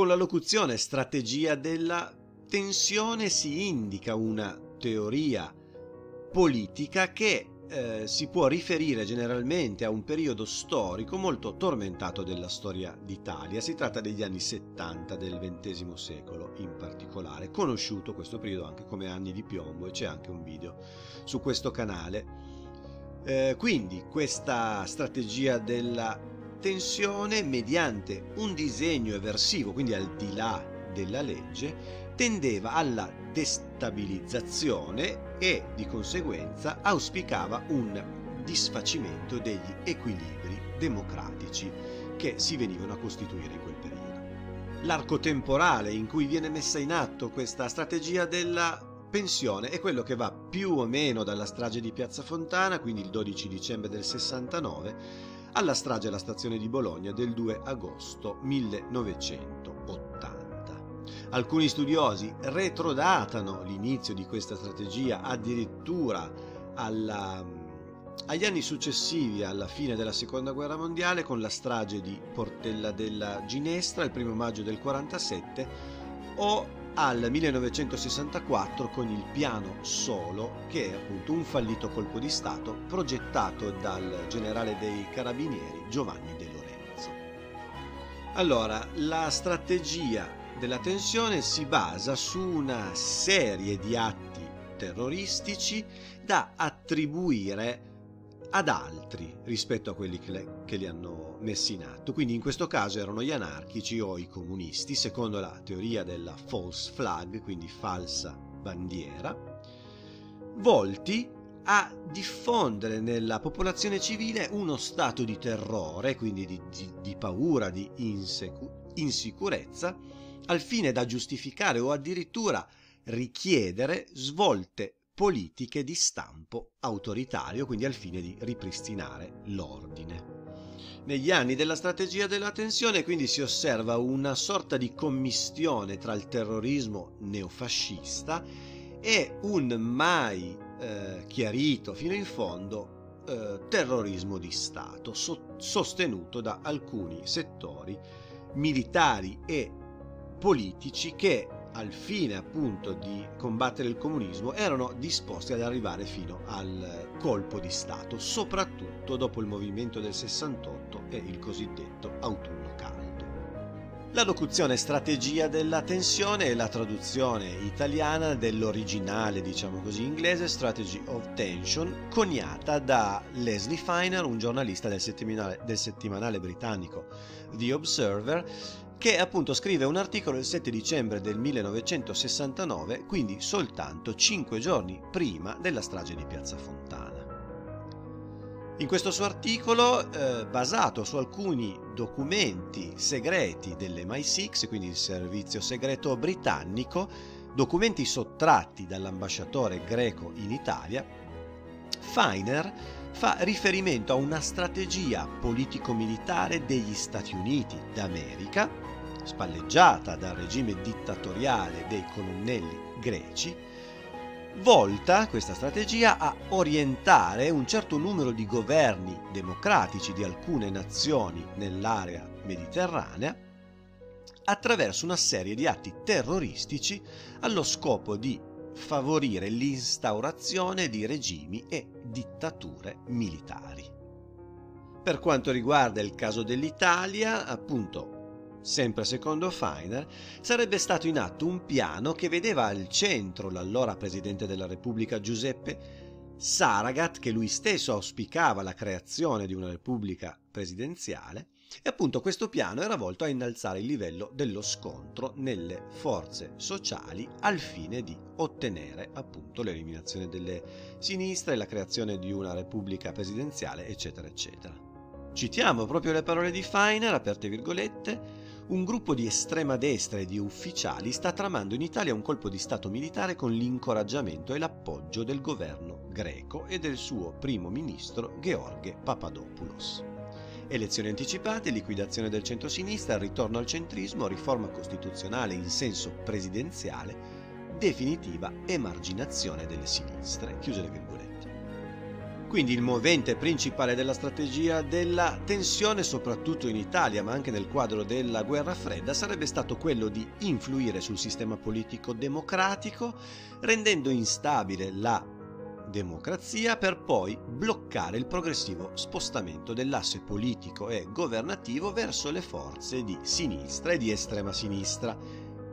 con la locuzione strategia della tensione si indica una teoria politica che eh, si può riferire generalmente a un periodo storico molto tormentato della storia d'Italia. Si tratta degli anni 70 del XX secolo in particolare, conosciuto questo periodo anche come anni di piombo e c'è anche un video su questo canale. Eh, quindi questa strategia della tensione mediante un disegno eversivo, quindi al di là della legge, tendeva alla destabilizzazione e di conseguenza auspicava un disfacimento degli equilibri democratici che si venivano a costituire in quel periodo. L'arco temporale in cui viene messa in atto questa strategia della pensione è quello che va più o meno dalla strage di Piazza Fontana, quindi il 12 dicembre del 69, alla strage alla stazione di Bologna del 2 agosto 1980. Alcuni studiosi retrodatano l'inizio di questa strategia addirittura alla, agli anni successivi alla fine della seconda guerra mondiale con la strage di Portella della Ginestra il primo maggio del 47 o al 1964 con il piano Solo che è appunto un fallito colpo di Stato progettato dal generale dei carabinieri Giovanni De Lorenzo. Allora, la strategia della tensione si basa su una serie di atti terroristici da attribuire ad altri rispetto a quelli che, le, che, li hanno messi in atto. Quindi in questo caso erano gli anarchici o i comunisti, secondo la teoria della false flag, quindi falsa bandiera, volti a diffondere nella popolazione civile uno stato di terrore, quindi di, di, di paura, di insecu- insicurezza, al fine da giustificare o addirittura richiedere svolte politiche di stampo autoritario, quindi al fine di ripristinare l'ordine. Negli anni della strategia della tensione quindi si osserva una sorta di commistione tra il terrorismo neofascista e un mai eh, chiarito fino in fondo eh, terrorismo di Stato so- sostenuto da alcuni settori militari e politici che al fine appunto di combattere il comunismo erano disposti ad arrivare fino al colpo di Stato, soprattutto dopo il movimento del 68 e il cosiddetto autunno caldo. La locuzione strategia della tensione è la traduzione italiana dell'originale, diciamo così, inglese Strategy of Tension, coniata da Leslie Feiner, un giornalista del settimanale, del settimanale britannico The Observer, che appunto scrive un articolo il 7 dicembre del 1969, quindi soltanto cinque giorni prima della strage di Piazza Fontana. In questo suo articolo, eh, basato su alcuni documenti segreti dell'MI6, quindi il servizio segreto britannico, documenti sottratti dall'ambasciatore greco in Italia, Feiner fa riferimento a una strategia politico-militare degli Stati Uniti d'America spalleggiata dal regime dittatoriale dei colonnelli greci, volta questa strategia a orientare un certo numero di governi democratici di alcune nazioni nell'area mediterranea attraverso una serie di atti terroristici allo scopo di favorire l'instaurazione di regimi e dittature militari. Per quanto riguarda il caso dell'Italia, appunto Sempre secondo Feiner, sarebbe stato in atto un piano che vedeva al centro l'allora Presidente della Repubblica Giuseppe Saragat, che lui stesso auspicava la creazione di una Repubblica presidenziale, e appunto questo piano era volto a innalzare il livello dello scontro nelle forze sociali al fine di ottenere appunto l'eliminazione delle sinistre, la creazione di una Repubblica presidenziale, eccetera, eccetera. Citiamo proprio le parole di Feiner, aperte virgolette, un gruppo di estrema destra e di ufficiali sta tramando in Italia un colpo di Stato militare con l'incoraggiamento e l'appoggio del governo greco e del suo primo ministro George Papadopoulos. Elezioni anticipate, liquidazione del centro-sinistra, ritorno al centrismo, riforma costituzionale in senso presidenziale, definitiva emarginazione delle sinistre. Chiuse le virgolette. Quindi il movente principale della strategia della tensione, soprattutto in Italia, ma anche nel quadro della guerra fredda, sarebbe stato quello di influire sul sistema politico democratico, rendendo instabile la democrazia per poi bloccare il progressivo spostamento dell'asse politico e governativo verso le forze di sinistra e di estrema sinistra,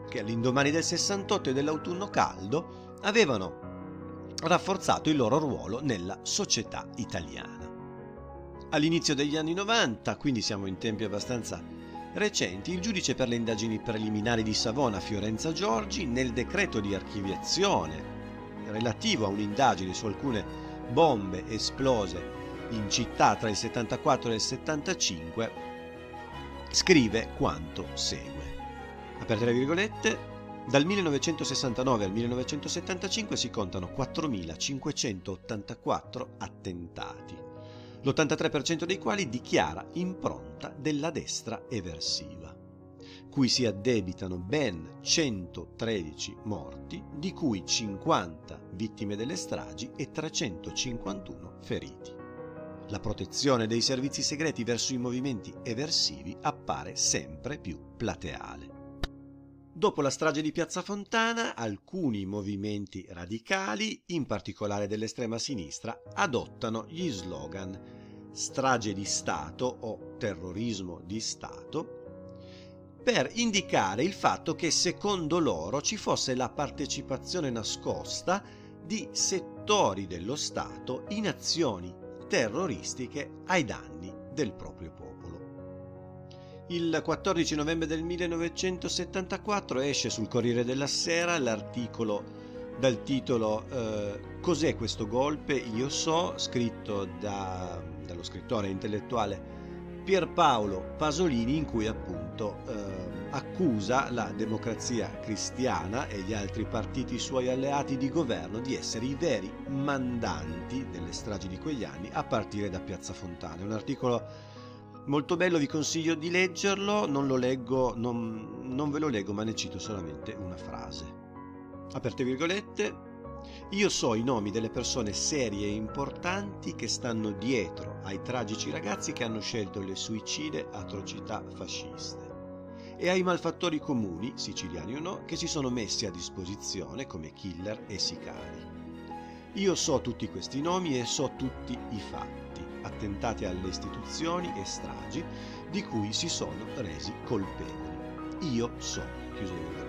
che all'indomani del 68 e dell'autunno caldo avevano rafforzato il loro ruolo nella società italiana. All'inizio degli anni 90, quindi siamo in tempi abbastanza recenti, il giudice per le indagini preliminari di Savona, Fiorenza Giorgi, nel decreto di archiviazione relativo a un'indagine su alcune bombe esplose in città tra il 74 e il 75, scrive quanto segue. Aperte le virgolette, dal 1969 al 1975 si contano 4.584 attentati, l'83% dei quali dichiara impronta della destra eversiva, cui si addebitano ben 113 morti, di cui 50 vittime delle stragi e 351 feriti. La protezione dei servizi segreti verso i movimenti eversivi appare sempre più plateale. Dopo la strage di Piazza Fontana, alcuni movimenti radicali, in particolare dell'estrema sinistra, adottano gli slogan strage di Stato o terrorismo di Stato per indicare il fatto che secondo loro ci fosse la partecipazione nascosta di settori dello Stato in azioni terroristiche ai danni del proprio popolo. Il 14 novembre del 1974 esce sul Corriere della Sera l'articolo dal titolo eh, Cos'è questo golpe? Io so, scritto da, dallo scrittore intellettuale Pierpaolo Pasolini, in cui appunto eh, accusa la democrazia cristiana e gli altri partiti suoi alleati di governo di essere i veri mandanti delle stragi di quegli anni, a partire da Piazza Fontana. Un articolo Molto bello, vi consiglio di leggerlo, non lo leggo, non, non ve lo leggo, ma ne cito solamente una frase. Aperte virgolette, io so i nomi delle persone serie e importanti che stanno dietro ai tragici ragazzi che hanno scelto le suicide atrocità fasciste e ai malfattori comuni, siciliani o no, che si sono messi a disposizione come killer e sicari. Io so tutti questi nomi e so tutti i fatti attentati alle istituzioni e stragi di cui si sono resi colpevoli. Io so, chiuso virgolette.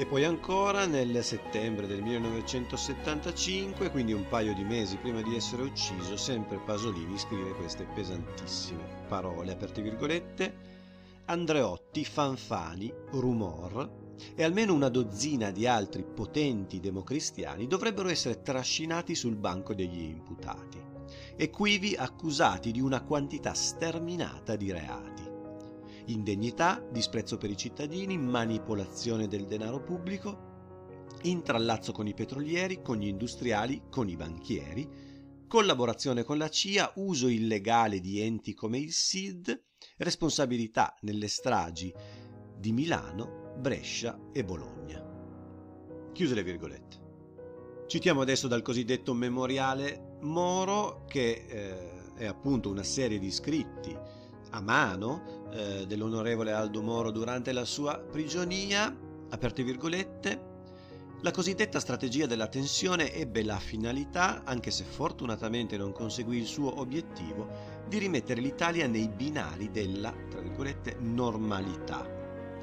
E poi ancora nel settembre del 1975, quindi un paio di mesi prima di essere ucciso, sempre Pasolini scrive queste pesantissime parole, aperte virgolette, Andreotti, Fanfani, Rumor e almeno una dozzina di altri potenti democristiani dovrebbero essere trascinati sul banco degli imputati e quivi accusati di una quantità sterminata di reati. Indegnità, disprezzo per i cittadini, manipolazione del denaro pubblico, intrallazzo con i petrolieri, con gli industriali, con i banchieri, collaborazione con la CIA, uso illegale di enti come il SID, responsabilità nelle stragi di Milano, Brescia e Bologna. Chiuse le virgolette. Citiamo adesso dal cosiddetto memoriale Moro, che eh, è appunto una serie di scritti a mano eh, dell'onorevole Aldo Moro durante la sua prigionia, aperte virgolette, la cosiddetta strategia della tensione ebbe la finalità, anche se fortunatamente non conseguì il suo obiettivo, di rimettere l'Italia nei binari della, tra virgolette, normalità,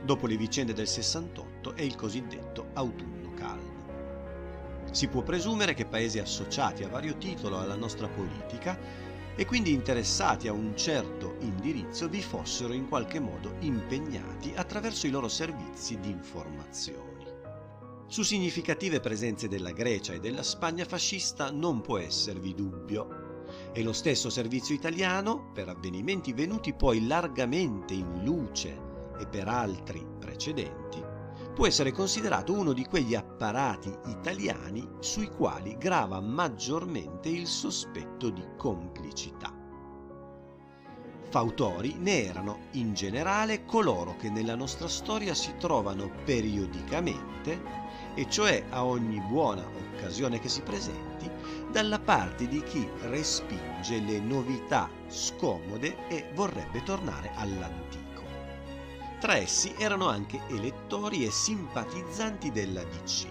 dopo le vicende del 68 e il cosiddetto autunno caldo. Si può presumere che paesi associati a vario titolo alla nostra politica e quindi interessati a un certo indirizzo vi fossero in qualche modo impegnati attraverso i loro servizi di informazioni. Su significative presenze della Grecia e della Spagna fascista non può esservi dubbio. E lo stesso servizio italiano, per avvenimenti venuti poi largamente in luce e per altri precedenti, può essere considerato uno di quegli apparati italiani sui quali grava maggiormente il sospetto di complicità. Fautori ne erano in generale coloro che nella nostra storia si trovano periodicamente, e cioè a ogni buona occasione che si presenti, dalla parte di chi respinge le novità scomode e vorrebbe tornare all'antico. Tra essi erano anche elettori e simpatizzanti della DC.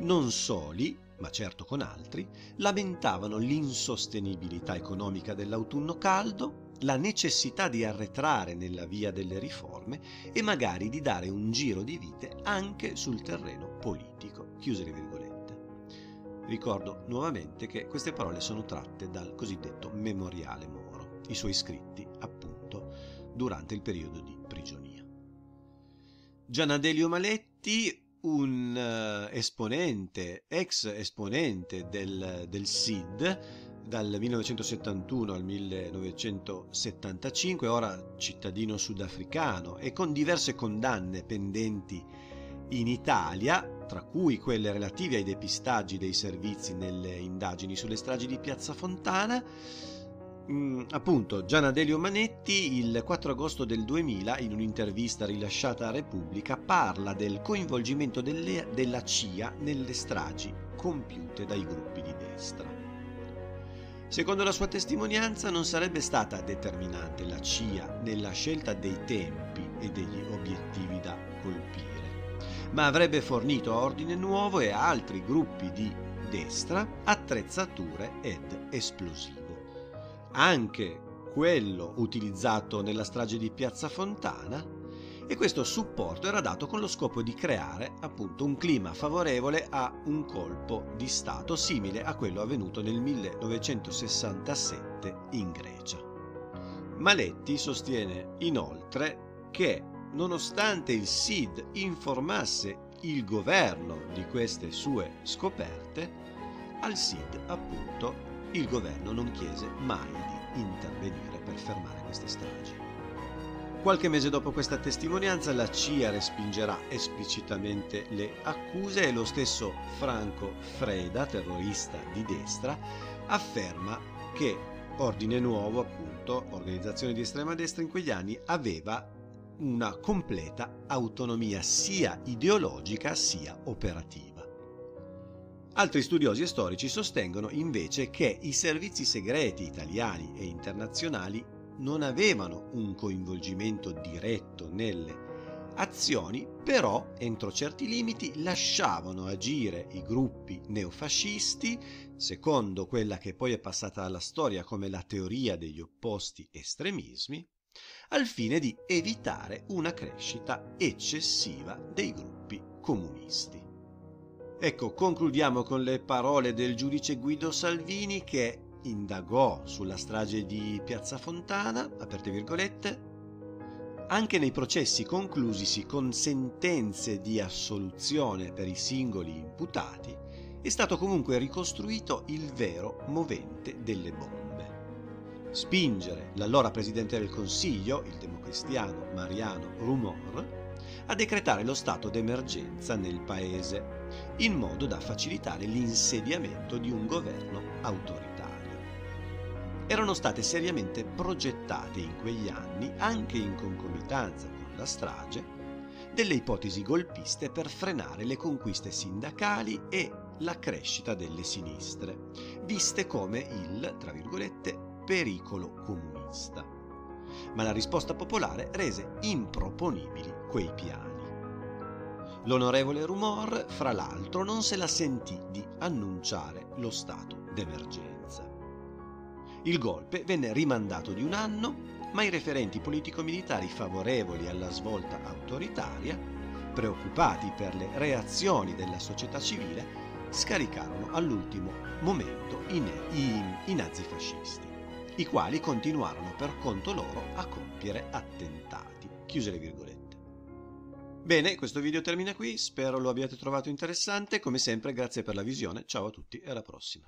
Non soli, ma certo con altri, lamentavano l'insostenibilità economica dell'autunno caldo, la necessità di arretrare nella via delle riforme e magari di dare un giro di vite anche sul terreno politico. Chiuse le virgolette. Ricordo nuovamente che queste parole sono tratte dal cosiddetto Memoriale Moro, i suoi scritti appunto durante il periodo di. Gianadelio Maletti un uh, esponente, ex esponente del, del SID, dal 1971 al 1975, ora cittadino sudafricano e con diverse condanne pendenti in Italia, tra cui quelle relative ai depistaggi dei servizi nelle indagini sulle stragi di Piazza Fontana, Mm, appunto, Gianadelio Manetti il 4 agosto del 2000 in un'intervista rilasciata a Repubblica parla del coinvolgimento delle, della CIA nelle stragi compiute dai gruppi di destra. Secondo la sua testimonianza non sarebbe stata determinante la CIA nella scelta dei tempi e degli obiettivi da colpire, ma avrebbe fornito a Ordine Nuovo e a altri gruppi di destra attrezzature ed esplosivi anche quello utilizzato nella strage di Piazza Fontana e questo supporto era dato con lo scopo di creare appunto un clima favorevole a un colpo di Stato simile a quello avvenuto nel 1967 in Grecia. Maletti sostiene inoltre che nonostante il SID informasse il governo di queste sue scoperte, al SID appunto il governo non chiese mai di intervenire per fermare queste stragi. Qualche mese dopo questa testimonianza la CIA respingerà esplicitamente le accuse e lo stesso Franco Freda, terrorista di destra, afferma che Ordine Nuovo, appunto, organizzazione di estrema destra in quegli anni, aveva una completa autonomia sia ideologica sia operativa. Altri studiosi e storici sostengono invece che i servizi segreti italiani e internazionali non avevano un coinvolgimento diretto nelle azioni, però entro certi limiti lasciavano agire i gruppi neofascisti, secondo quella che poi è passata alla storia come la teoria degli opposti estremismi, al fine di evitare una crescita eccessiva dei gruppi comunisti. Ecco, concludiamo con le parole del giudice Guido Salvini che indagò sulla strage di Piazza Fontana, aperte virgolette, anche nei processi conclusisi con sentenze di assoluzione per i singoli imputati, è stato comunque ricostruito il vero movente delle bombe. Spingere l'allora Presidente del Consiglio, il democristiano Mariano Rumor, a decretare lo stato d'emergenza nel paese, in modo da facilitare l'insediamento di un governo autoritario. Erano state seriamente progettate in quegli anni, anche in concomitanza con la strage, delle ipotesi golpiste per frenare le conquiste sindacali e la crescita delle sinistre, viste come il, tra virgolette, pericolo comunista. Ma la risposta popolare rese improponibili quei piani. L'onorevole Rumor, fra l'altro, non se la sentì di annunciare lo stato d'emergenza. Il golpe venne rimandato di un anno, ma i referenti politico-militari favorevoli alla svolta autoritaria, preoccupati per le reazioni della società civile, scaricarono all'ultimo momento i, i, i nazifascisti, i quali continuarono per conto loro a compiere attentati. Chiuse le virgolette. Bene, questo video termina qui, spero lo abbiate trovato interessante, come sempre grazie per la visione, ciao a tutti e alla prossima.